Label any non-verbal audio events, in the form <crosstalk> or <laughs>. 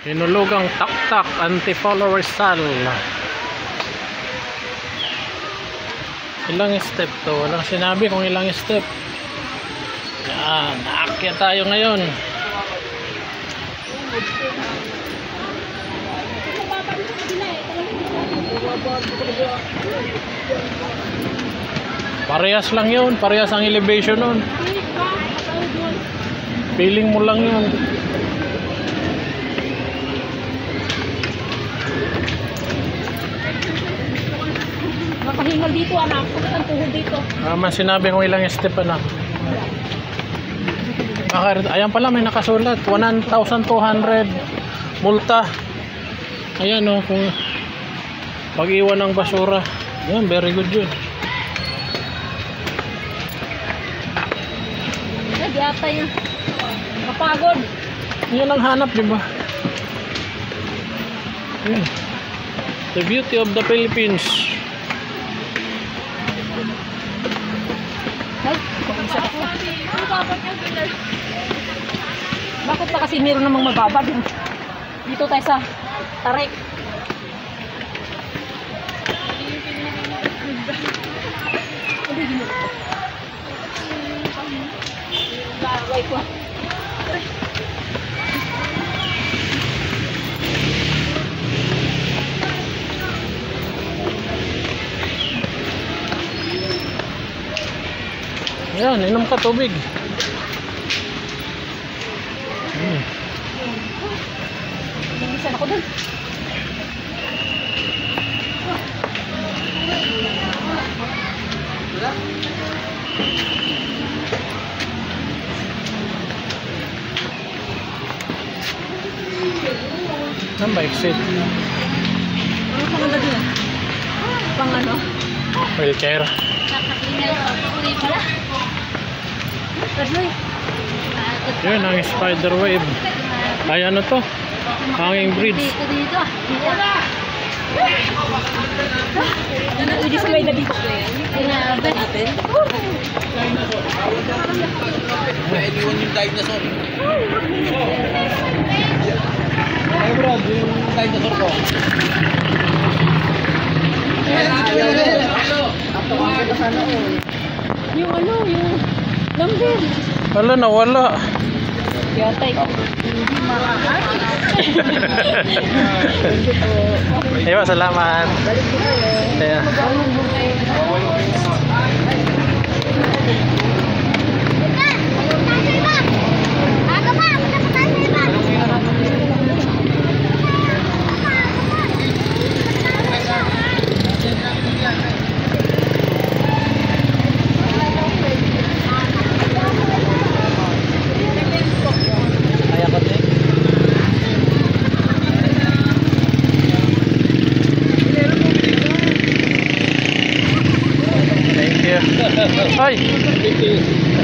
Hinulugang taktak anti-follower sal. Ilang step to? Walang sinabi kung ilang step. Yan, naakyat tayo ngayon. Parehas lang yun. Parehas ang elevation nun. Feeling mo lang yun. Nakahingal dito anak. Sakit ang tuhod dito. Tama sinabi kung ilang step na. Bakit? Ayan pala may nakasulat. 1,200 multa. Ayan o. kung pag-iwan ng basura. Yan, very good yun. Ay, yata yun. Kapagod. Yan ang hanap, di ba? Yan. The beauty of the Philippines. Bakit pa kasi meron namang mababa dun? Dito tayo sa tarik. Laway ko. Yan, inom ka tubig. Linisan ako dun. Ang ba exit? Ano pang ano dun? Pang ano? Wheelchair. Yun, ang spider wave. Ay, ano to? Hanging bridge. Dito dito. Ano uji sa may dito? Grabe natin. Pwede yun yung dinosaur. Ay bro, yung dinosaur ko. Yung ano, yung number. Wala na, wala. Yata ikaw. Hindi Ewa, salamat. Balik <laughs> 哎。